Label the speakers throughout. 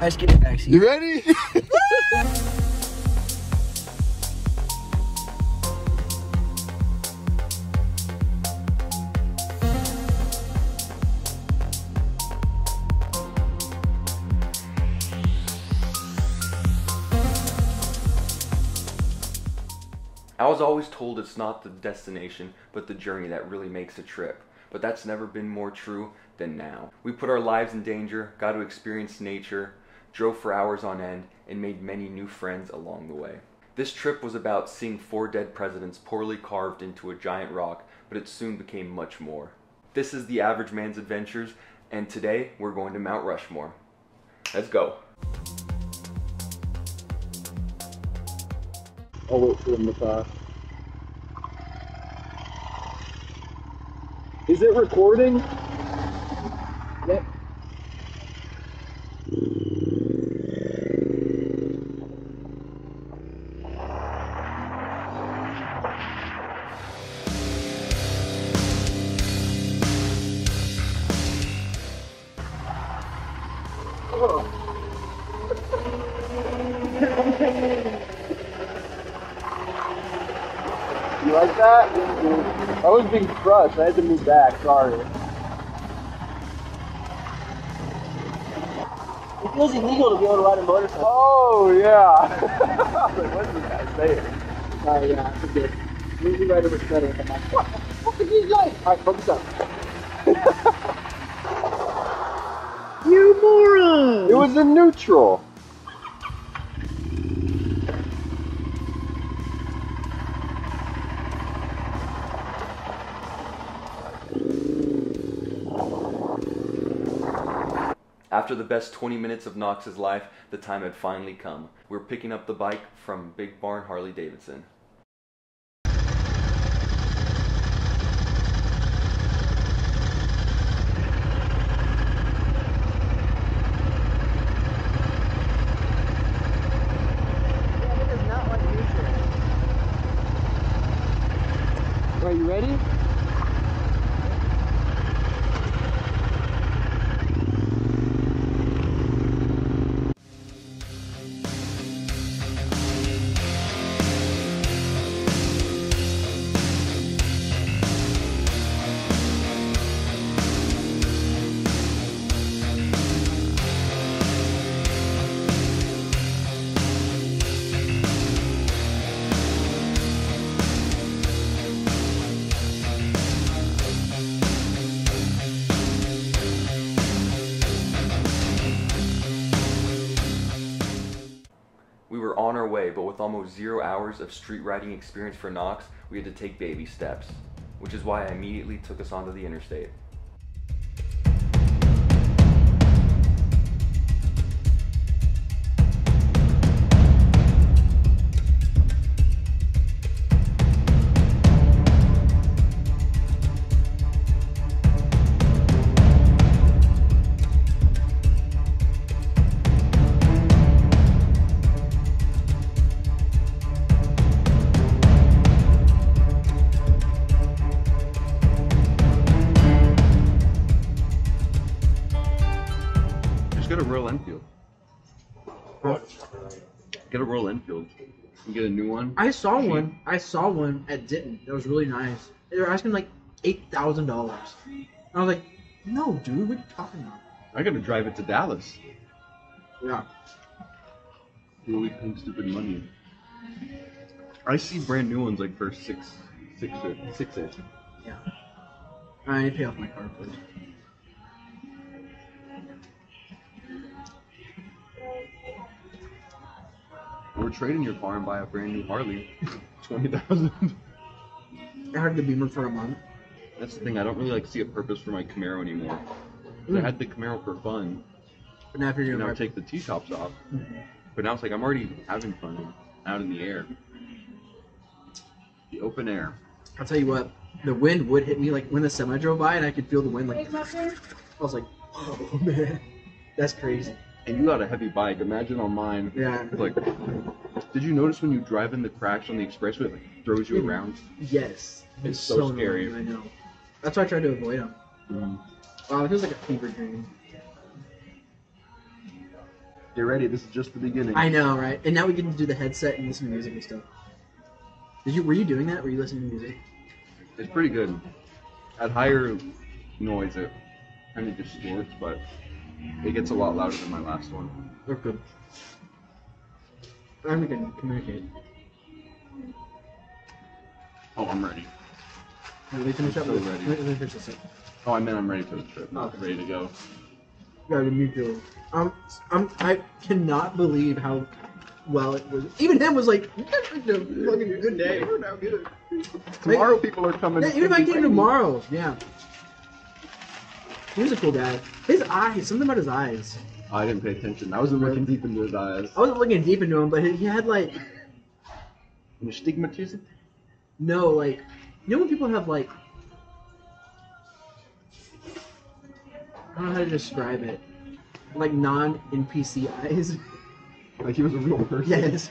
Speaker 1: Let's get the backseat.
Speaker 2: You ready?
Speaker 3: was always told it's not the destination, but the journey that really makes a trip. But that's never been more true than now. We put our lives in danger, got to experience nature, drove for hours on end, and made many new friends along the way. This trip was about seeing four dead presidents poorly carved into a giant rock, but it soon became much more. This is the average man's adventures, and today we're going to Mount Rushmore. Let's go.
Speaker 2: I'll wait for them to pass. Is it recording? Crushed. I had to move back. Sorry.
Speaker 1: It feels illegal to be able to ride a motorcycle.
Speaker 2: Oh yeah. I was like, what's this guy saying?
Speaker 1: Oh yeah, I forget. Usually ride over better. I'm like, what the fuck is this like? Alright, focus up.
Speaker 4: You moron!
Speaker 2: It was in neutral.
Speaker 3: After the best 20 minutes of Knox's life, the time had finally come. We're picking up the bike from Big Barn Harley Davidson. We were on our way, but with almost zero hours of street riding experience for Knox, we had to take baby steps, which is why I immediately took us onto the interstate.
Speaker 4: I saw one. I saw one at Denton. That was really nice. They were asking like eight thousand dollars. I was like, no, dude, what are you talking about?
Speaker 5: I gotta drive it to Dallas.
Speaker 4: Yeah.
Speaker 5: You're always paying stupid money. I see brand new ones like for six, six, six.
Speaker 4: Yeah. I need to pay off my car, please.
Speaker 5: Or trade in your car and buy a brand new Harley. Twenty thousand.
Speaker 4: I had the Beamer for a month.
Speaker 5: That's the thing. I don't really like see a purpose for my Camaro anymore. 'Cause I mm. had the Camaro for fun,
Speaker 4: But now if you're
Speaker 5: and
Speaker 4: gonna
Speaker 5: now I
Speaker 4: ride,
Speaker 5: take the T tops off. Mm-hmm. But now it's like I'm already having fun out in the air. The open air.
Speaker 4: I'll tell you what, the wind would hit me like when the semi drove by, and I could feel the wind. Like I was like, oh man, that's crazy.
Speaker 5: And you got a heavy bike. Imagine on mine.
Speaker 4: Yeah.
Speaker 5: It's like, did you notice when you drive in the cracks on the expressway, it like throws you around?
Speaker 4: Yes.
Speaker 5: It's so scary.
Speaker 4: annoying, I know. That's why I tried to avoid them.
Speaker 5: Mm.
Speaker 4: Wow, it feels like a fever dream.
Speaker 5: Get ready. This is just the beginning.
Speaker 4: I know, right? And now we get to do the headset and listen to music and stuff. Did you? Were you doing that? Were you listening to music?
Speaker 5: It's pretty good. At higher noise, it kind of distorts, but it gets a lot louder than my last one.
Speaker 4: Good? I'm gonna communicate.
Speaker 5: Oh, I'm ready.
Speaker 4: Let me finish up.
Speaker 5: So ready.
Speaker 4: Let me finish this up.
Speaker 5: Oh, I meant I'm ready for the trip. Not
Speaker 4: Okay.
Speaker 5: ready to go.
Speaker 4: Yeah, the mutual. Um, I'm, I cannot believe how well it was. Even him was like, "You guys picked a fucking good day. We're now good."
Speaker 5: Tomorrow, people are coming.
Speaker 4: Yeah, even if I came tomorrow, yeah. He was a cool guy. His eyes, something about his eyes.
Speaker 5: I didn't pay attention. I wasn't looking deep into his eyes.
Speaker 4: I wasn't looking deep into him, but he he had like
Speaker 5: Stigmatism?
Speaker 4: no, like you know when people have like I don't know how to describe it, like non NPC eyes.
Speaker 5: Like he was a real person.
Speaker 4: yes.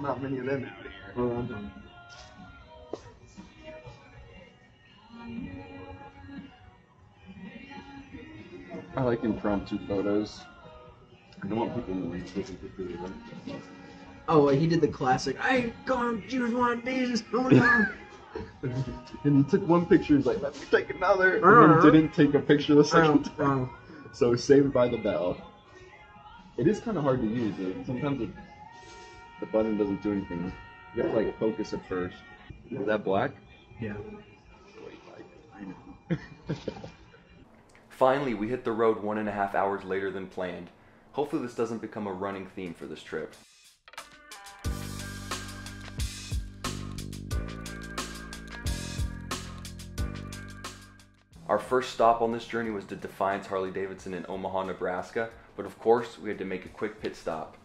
Speaker 5: Not many of them out here.
Speaker 4: Oh,
Speaker 5: I like impromptu photos. I don't want people taking pictures of them.
Speaker 4: Oh, he did the classic. I gonna choose one of these. Oh my god.
Speaker 5: and he took one picture, he's like, let me take another.
Speaker 4: Uh-huh.
Speaker 5: And then didn't take a picture of the second
Speaker 4: Oh,
Speaker 5: time. So saved by the bell. It is kind of hard to use. uh, Sometimes it, the button doesn't do anything. You have to like focus it first. Is that black?
Speaker 4: Yeah.
Speaker 5: I know.
Speaker 3: Finally, we hit the road one and a half hours later than planned. Hopefully, this doesn't become a running theme for this trip. Our first stop on this journey was to Defiance Harley Davidson in Omaha, Nebraska, but of course, we had to make a quick pit stop.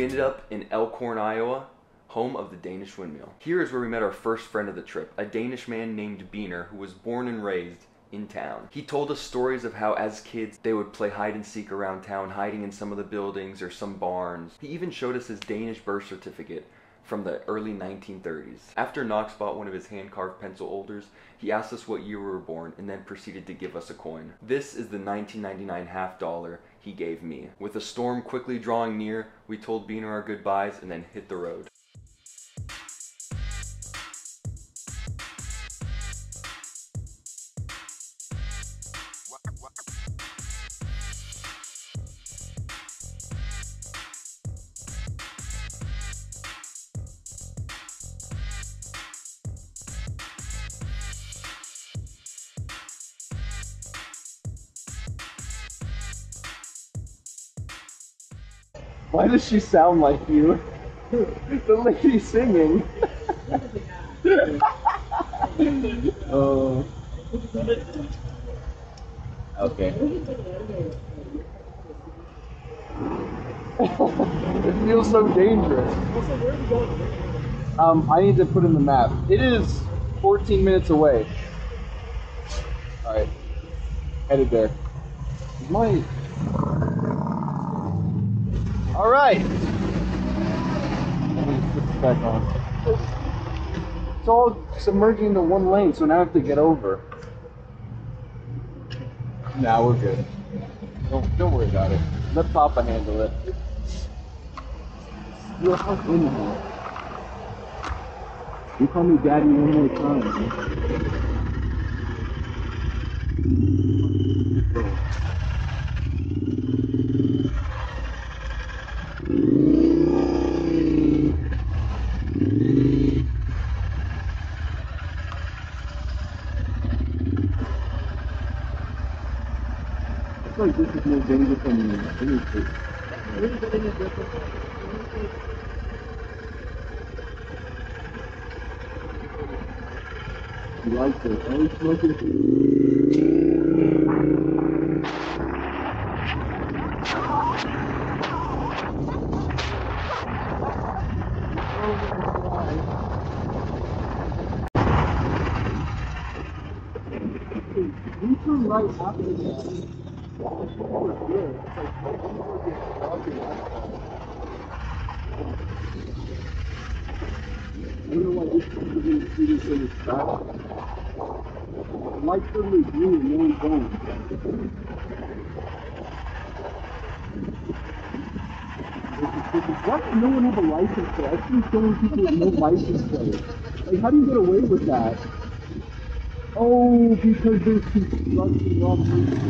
Speaker 3: We ended up in Elkhorn, Iowa, home of the Danish windmill. Here is where we met our first friend of the trip, a Danish man named Beener, who was born and raised in town. He told us stories of how, as kids, they would play hide and seek around town, hiding in some of the buildings or some barns. He even showed us his Danish birth certificate from the early 1930s. After Knox bought one of his hand carved pencil holders, he asked us what year we were born and then proceeded to give us a coin. This is the 1999 half dollar he gave me. With the storm quickly drawing near, we told Beener our goodbyes and then hit the road.
Speaker 2: She sound like you? the lady singing. oh. Okay. it feels so dangerous. Um, I need to put in the map. It is 14 minutes away. Alright. Headed there. My. Alright. Let me put this back on. It's all submerging into one lane, so now I have to get over. Nah, we're good. Don't don't worry about it. Let Papa handle it.
Speaker 5: You're a animal. You call me daddy one more time. I like this is more dangerous than anything. You like this? Are you smoking? Right after that. I don't know why this is really so much traffic. The lights suddenly green and no going. Why does no one have a license plate? I've seen so many people with no license plate. Like, how do you get away with that? Oh, because there's construction operations.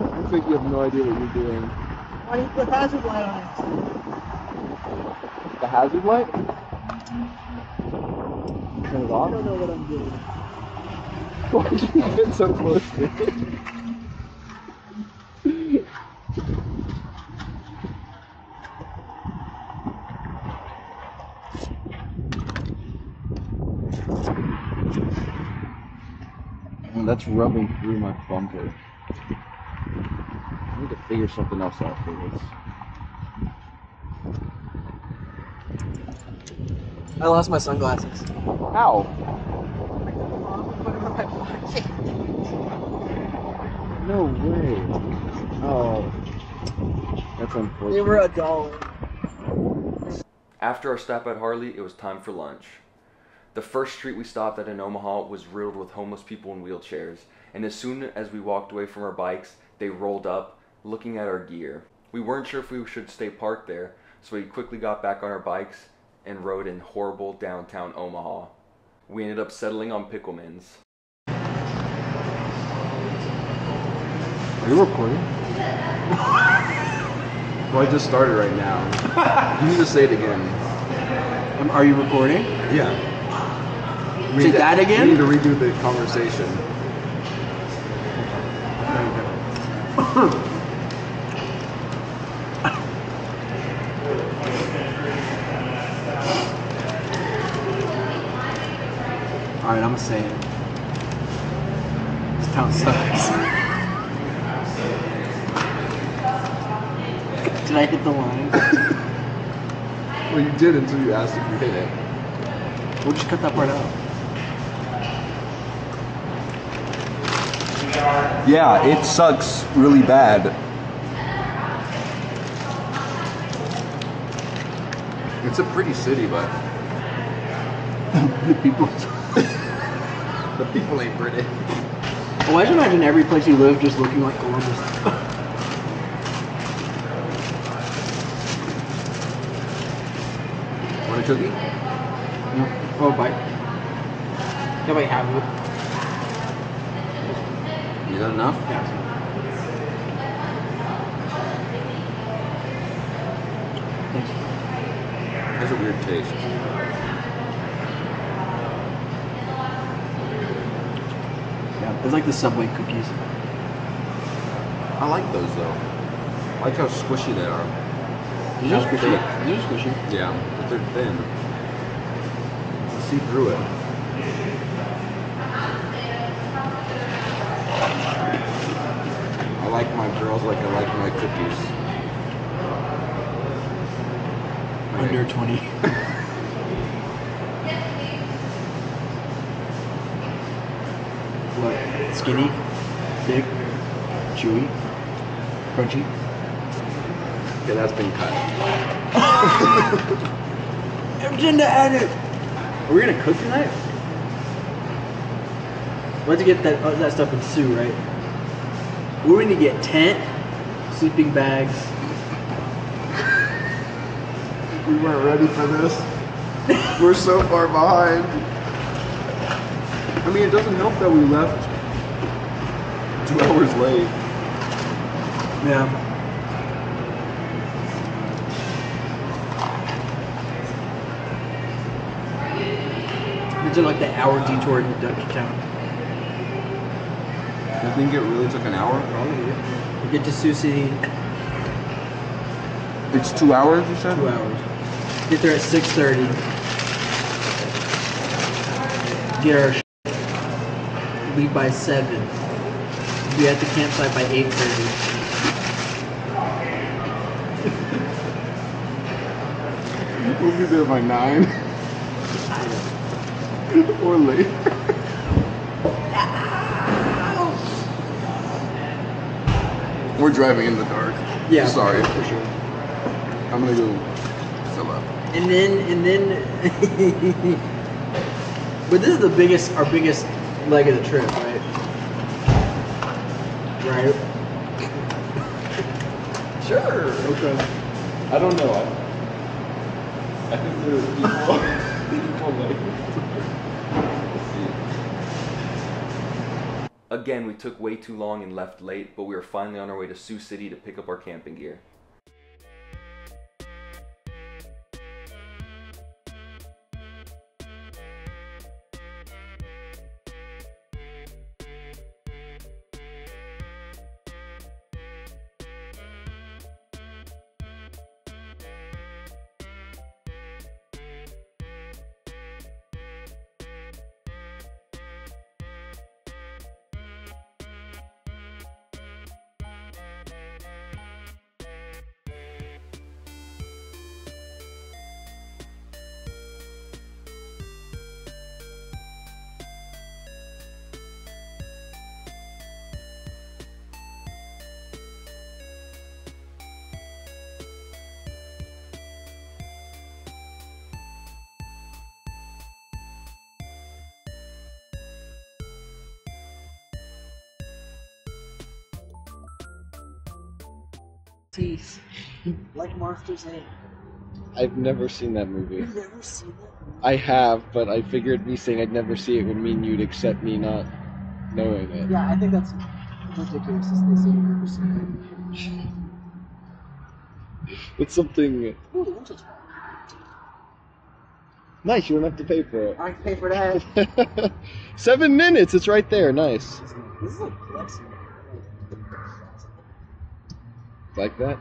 Speaker 2: I think you have no idea what you're doing.
Speaker 4: Why you put hazard light on it?
Speaker 2: The hazard light? Turn it off?
Speaker 4: I don't know what I'm doing.
Speaker 2: Why did you get so close to it?
Speaker 5: That's rubbing through my bumper. I figure something else out for this.
Speaker 4: I lost my sunglasses.
Speaker 2: How?
Speaker 4: Put them in my pocket.
Speaker 5: No way. Oh. That's unfortunate.
Speaker 4: They were a dollar.
Speaker 3: After our stop at Harley, it was time for lunch. The first street we stopped at in Omaha was riddled with homeless people in wheelchairs, and as soon as we walked away from our bikes, they rolled up, looking at our gear. We weren't sure if we should stay parked there, so we quickly got back on our bikes and rode in horrible downtown Omaha. We ended up settling on Pickleman's.
Speaker 2: Are you recording? well, I just started right now. you need to say it again.
Speaker 4: Um, are you recording?
Speaker 2: Yeah.
Speaker 4: Say that again?
Speaker 2: We need to redo the conversation.
Speaker 4: I'm gonna say it. This town sucks. Did I hit the line?
Speaker 2: Well, you did until you asked if you hit it.
Speaker 4: We'll just cut that part out.
Speaker 2: Yeah, it sucks really bad. It's a pretty city, but the people the people ain't pretty.
Speaker 4: Well, I just imagine every place you live just looking like Columbus.
Speaker 2: Want a cookie?
Speaker 4: no. Oh, bye. Yeah, I have it.
Speaker 2: Is that enough?
Speaker 4: Yeah. Thanks.
Speaker 2: Has a weird taste.
Speaker 4: It's like the Subway cookies.
Speaker 2: I like those though. I like how squishy they are.
Speaker 4: These are
Speaker 2: How
Speaker 4: squishy. These are squishy.
Speaker 2: Yeah, but they're thin. You see through it. I like my girls like I like my cookies.
Speaker 4: Under 20. what? Skinny? Thick? Chewy? Crunchy?
Speaker 2: Yeah, that's been cut.
Speaker 4: Everything to add it! Are we gonna cook tonight? We have to get that uh, that stuff in Sioux, right? We're gonna get tent, sleeping bags.
Speaker 2: We weren't ready for this. We're so far behind. I mean, it doesn't help that we left two hours late.
Speaker 4: Yeah. We did like the hour detour into Dutch town.
Speaker 2: You think it really took an hour?
Speaker 4: We get to Sioux City
Speaker 2: It's two hours, you said?
Speaker 4: two hours. Get there at six thirty. Get our sh- leave by seven. Be at the campsite by eight thirty.
Speaker 2: We'll be there by nine or late. We're driving in the dark.
Speaker 4: Yeah,
Speaker 2: Sorry.
Speaker 4: for sure.
Speaker 2: I'm gonna go fill up.
Speaker 4: And then and then But this is the biggest our biggest leg of the trip, right? Right?
Speaker 2: Sure. Okay. I don't know. I, I think there's equal, equal length.
Speaker 3: Again, we took way too long and left late, but we were finally on our way to Sioux City to pick up our camping gear.
Speaker 4: Teeth. Like Inc.
Speaker 5: I've never seen that movie.
Speaker 4: You've never seen that?
Speaker 5: I have, but I figured me saying I'd never see it would mean you'd accept me not knowing it.
Speaker 4: Yeah, I think that's ridiculous as they say you've never seen
Speaker 5: It's something.
Speaker 4: Ooh,
Speaker 5: nice. You don't have to pay for it.
Speaker 4: I can pay for that.
Speaker 5: Seven minutes. It's right there. Nice.
Speaker 4: This is like collection.
Speaker 5: Like that.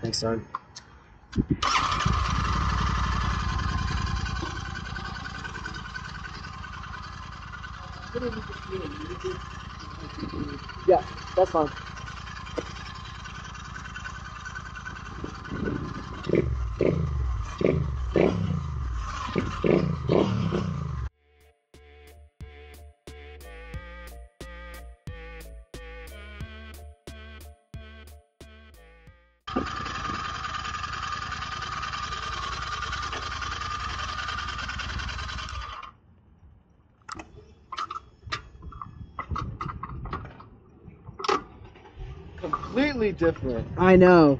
Speaker 4: Thanks, son. Yeah, that's fine.
Speaker 5: Different.
Speaker 4: I know.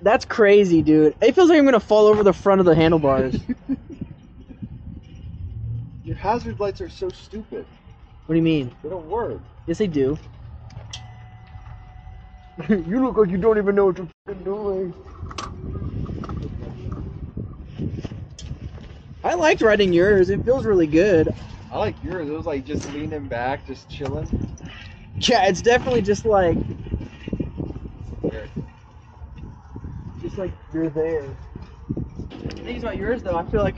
Speaker 4: That's crazy, dude. It feels like I'm gonna fall over the front of the handlebars.
Speaker 5: Your hazard lights are so stupid.
Speaker 4: what do you mean?
Speaker 5: They don't work.
Speaker 4: Yes, they do.
Speaker 5: you look like you don't even know what you're doing.
Speaker 4: I liked riding yours. It feels really good.
Speaker 5: I like yours. It was like just leaning back, just chilling.
Speaker 4: Yeah, it's definitely just like just like you're there. The thing about yours though, I feel like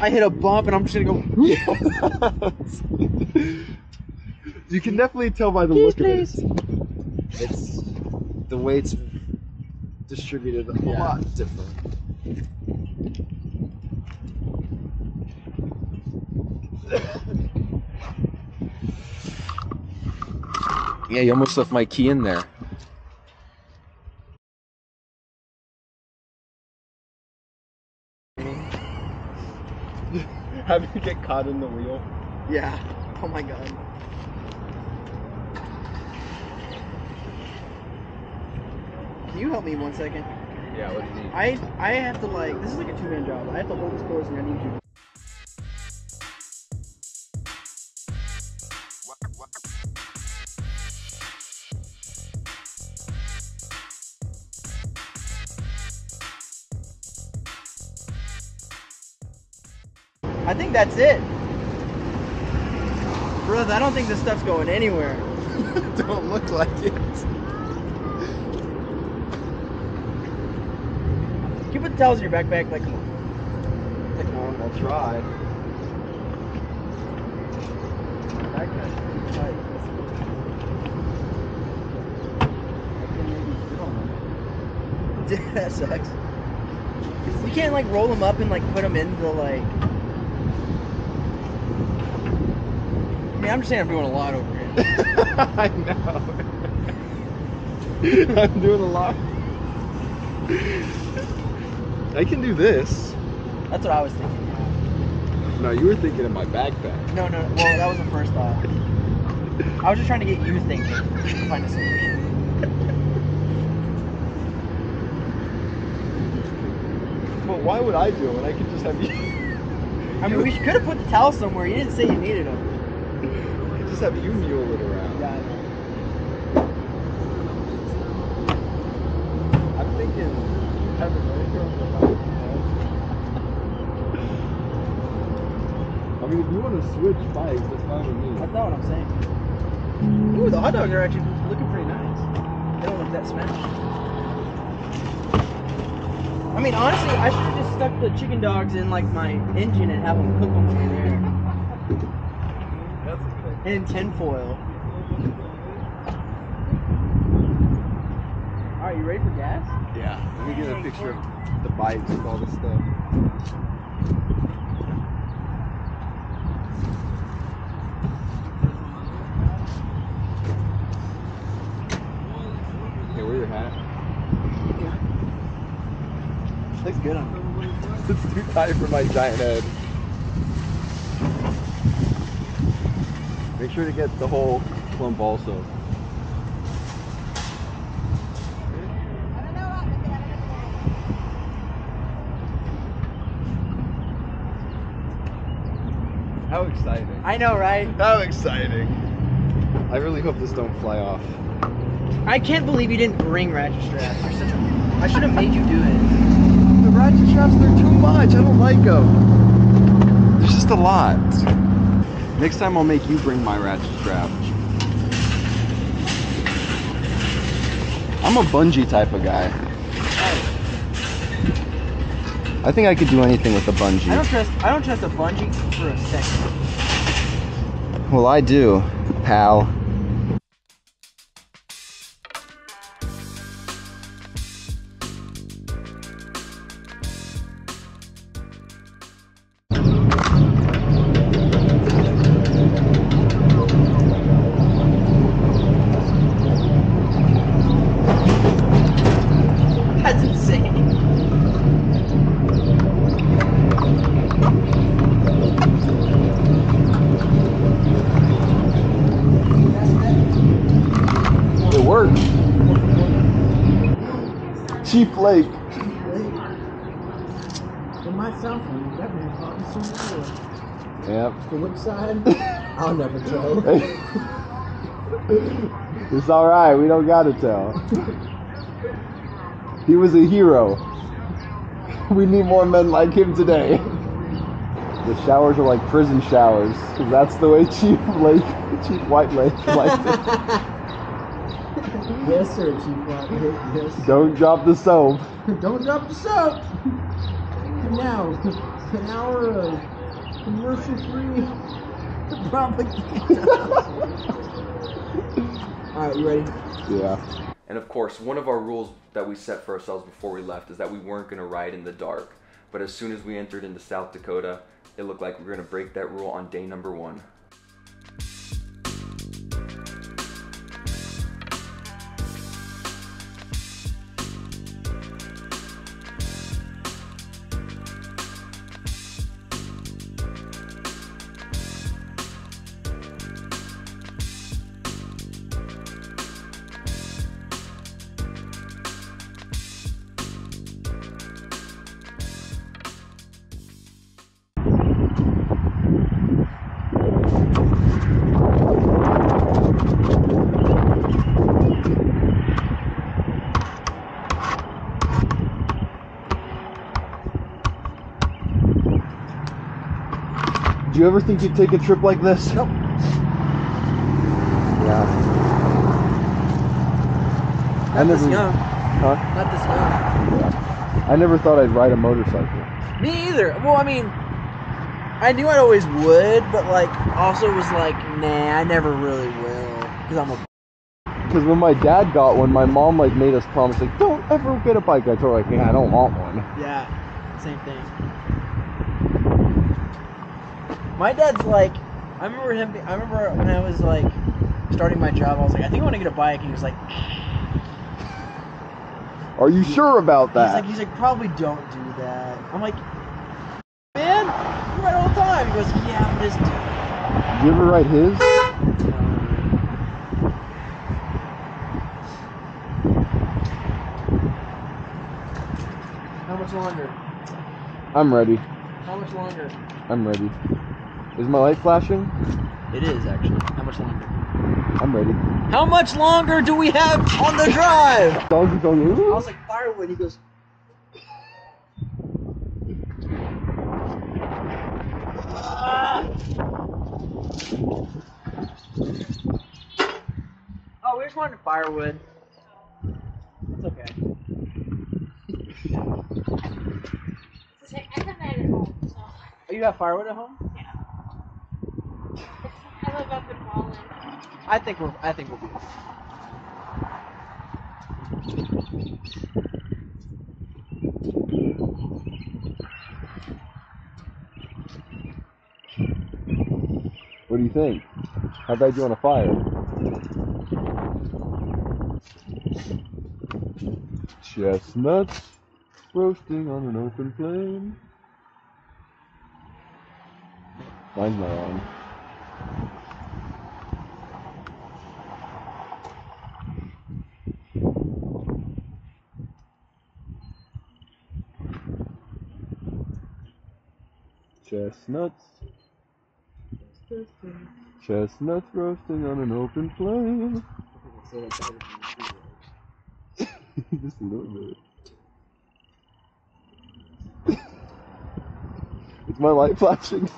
Speaker 4: I hit a bump and I'm just gonna go.
Speaker 5: you can definitely tell by the
Speaker 4: Please,
Speaker 5: look
Speaker 4: please.
Speaker 5: of it. It's the way it's distributed a
Speaker 4: Yeah.
Speaker 5: lot different.
Speaker 2: Yeah, you almost left my key in there.
Speaker 5: Have you get caught in the wheel?
Speaker 4: Yeah. Oh my god. Can you help me one second?
Speaker 2: Yeah, what do you need?
Speaker 4: I I have to like this is like a two man job. I have to hold this close and I need you. I think that's it. Brother, I don't think this stuff's going anywhere.
Speaker 5: Don't look like it.
Speaker 4: Can you put the towels in your backpack? Like, come on. Come on.
Speaker 5: I'll try.
Speaker 4: Backpack's tight. that sucks. We can't like roll them up and like put them into like. I mean, I'm just saying I'm doing a lot over here.
Speaker 5: I know. I'm doing a lot. I can do this.
Speaker 4: That's what I was thinking.
Speaker 5: No, you were thinking of my backpack.
Speaker 4: No, no. Well, that was the first thought. I was just trying to get you thinking to find a solution.
Speaker 5: But why would I do it when I could just have you?
Speaker 4: I mean, we could have put the towel somewhere. You didn't say you needed them.
Speaker 5: Just have you mule it around.
Speaker 4: Yeah.
Speaker 5: I'm thinking have it right here on the back. I mean, if you want to switch bikes, that's fine with me.
Speaker 4: That's not what I'm saying. Ooh, the hot dogs are actually looking pretty nice. They don't look that smashed. I mean, honestly, I should have just stuck the chicken dogs in like my engine and have them cook them through there
Speaker 5: That's a good
Speaker 4: tinfoil. All right, you ready for gas?
Speaker 5: Yeah. Let me get a picture of the bikes with all the stuff. Hey, wear your hat. Yeah.
Speaker 4: Looks good on me.
Speaker 5: It's too tight for my giant head. Make sure to get the whole clump also. How exciting.
Speaker 4: I know, right?
Speaker 5: How exciting. I really hope this don't fly off.
Speaker 4: I can't believe you didn't bring ratchet straps. You're such a. I should have made you do it.
Speaker 5: The ratchet straps, they're too much. I don't like them. There's just a lot. Next time I'll make you bring my ratchet strap. I'm a bungee type of guy. I think I could do anything with a
Speaker 4: I don't
Speaker 5: bungee.
Speaker 4: trust. I don't trust a bungee for a second.
Speaker 5: Well, I do, pal. Lake.
Speaker 4: It might sound funny. That man caught me some
Speaker 5: Yep.
Speaker 4: For which side? I'll never tell.
Speaker 5: it's all right. We don't gotta tell. He was a hero. We need more men like him today. The showers are like prison showers, that's the way Chief Lake, Chief White Lake liked it.
Speaker 4: Yes, sir, Chief White. Yes.
Speaker 5: Don't drop the soap.
Speaker 4: Don't drop the soap. now. An hour of commercial-free propaganda. All right, you ready?
Speaker 5: Yeah.
Speaker 3: And of course, one of our rules that we set for ourselves before we left is that we weren't going to ride in the dark. But as soon as we entered into South Dakota, it looked like we were going to break that rule on day number one.
Speaker 5: You ever think you'd take a trip like this?
Speaker 4: Nope.
Speaker 5: Yeah.
Speaker 4: Not
Speaker 5: I
Speaker 4: this
Speaker 5: never-
Speaker 4: young.
Speaker 5: Huh?
Speaker 4: Not this young.
Speaker 5: I never thought I'd ride a motorcycle.
Speaker 4: Me either. Well, I mean, I knew I always would, but like, also was like, nah, I never really will, because I'm a.
Speaker 5: Because when my dad got one, my mom like made us promise like, don't ever get a bike. I told her like, yeah, I don't want one.
Speaker 4: Yeah, same thing. My dad's like, I remember him. I remember when I was like starting my job, I was like, I think I want to get a bike, and he was like,
Speaker 5: Are you sure about that?
Speaker 4: he's like, he's like, probably don't do that. I'm like, man, you ride all the time. He goes, yeah, but it's.
Speaker 5: Did you ever ride his?
Speaker 4: How much longer?
Speaker 5: I'm ready.
Speaker 4: How much longer?
Speaker 5: I'm ready. Is my light flashing?
Speaker 4: It is actually. How much longer?
Speaker 5: I'm ready.
Speaker 4: How much longer do we have on the drive?
Speaker 5: Donkey Kong.
Speaker 4: I was like, firewood. He goes, ah. Oh, we just wanted firewood. It's okay.
Speaker 6: Okay, I at
Speaker 4: Oh, you have firewood at home?
Speaker 6: I live up in Holland.
Speaker 4: I think we're. I think we'll be.
Speaker 5: What do you think? How bad you want a fire? Chestnuts roasting on an open flame. Mine's not on. Chestnuts. Chestnuts roasting on an open flame. Just a little bit. Is my light flashing?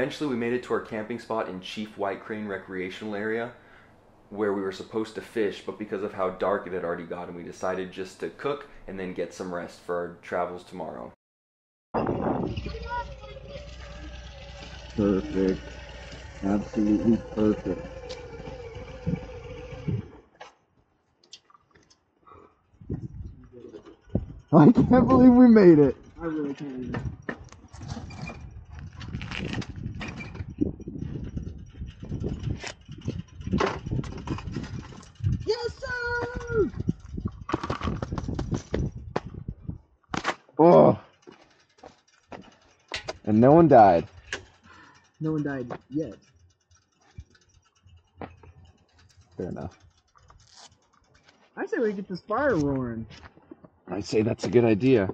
Speaker 3: Eventually, we made it to our camping spot in Chief White Crane Recreational Area, where we were supposed to fish, but because of how dark it had already gotten, we decided just to cook and then get some rest for our travels tomorrow.
Speaker 5: Perfect. Absolutely perfect. I can't believe we made it.
Speaker 4: I really can't even.
Speaker 5: Oh. And no one died.
Speaker 4: No one died yet.
Speaker 5: Fair enough.
Speaker 7: I say we get this fire roaring.
Speaker 8: I say that's a good idea.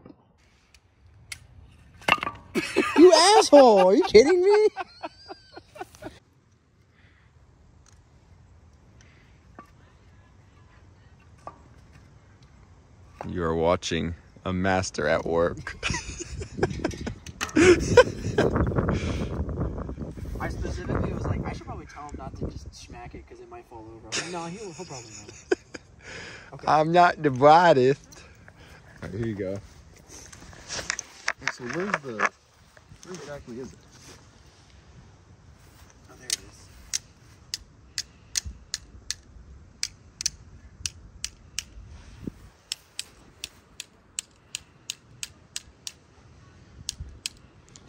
Speaker 7: You asshole! Are you kidding me?
Speaker 5: You are watching a master at work.
Speaker 4: I specifically was like, I should probably tell him not to just smack it because it might fall over. I'm like, no, he'll, he'll probably know.
Speaker 5: I'm not the brightest. All right, here you go.
Speaker 8: So where's the? Where exactly is it?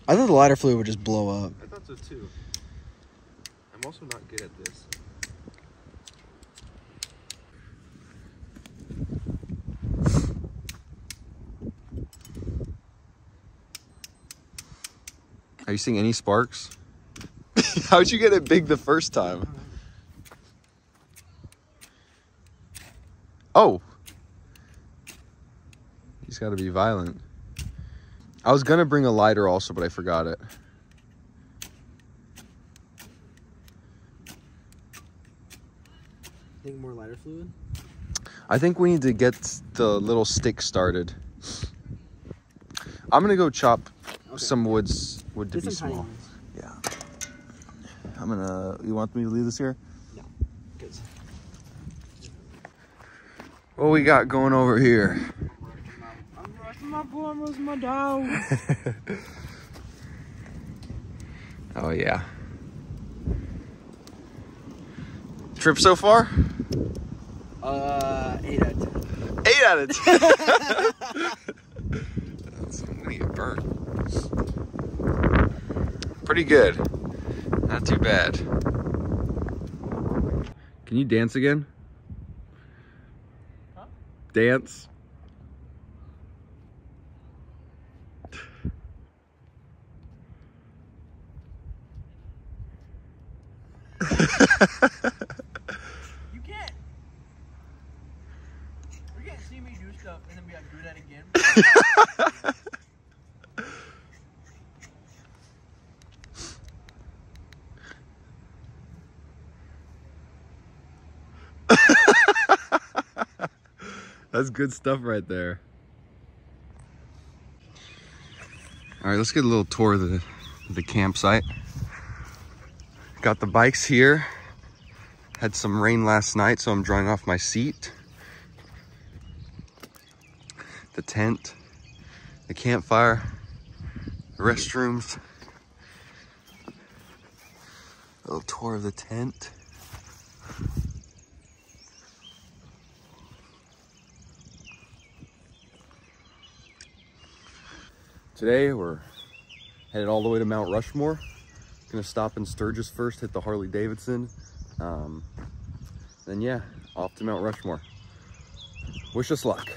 Speaker 4: I thought the lighter fluid would just blow up.
Speaker 8: I thought so too. I'm also not good at this.
Speaker 5: Are you seeing any sparks? How'd you get it big the first time? Oh. He's got to be violent. I was going to bring a lighter also, but I forgot it.
Speaker 4: Think more lighter fluid?
Speaker 5: I think we need to get the little stick started. I'm going to go chop
Speaker 4: Okay.
Speaker 5: some woods wood to
Speaker 4: Get
Speaker 5: be small. Yeah. I'm gonna. You want me to leave this here?
Speaker 4: Cause
Speaker 5: What we got going over here?
Speaker 4: I'm brushing my boy, my dog.
Speaker 5: oh yeah. Trip so far?
Speaker 4: Uh, 8 out of 10.
Speaker 5: Eight out of ten. That's- I'm gonna get burned. Pretty good. Not too bad. Can you dance again? Dance.
Speaker 4: You can't. Can't see me do stuff and then be like, do that again.
Speaker 5: That's good stuff right there. All right, let's get a little tour of the, the campsite. Got the bikes here. Had some rain last night, so I'm drying off my seat. The tent, the campfire, the restrooms. A little tour of the tent. Today we're headed all the way to Mount Rushmore. Gonna stop in Sturgis first, hit the Harley Davidson. Um, then yeah, off to Mount Rushmore. Wish us luck.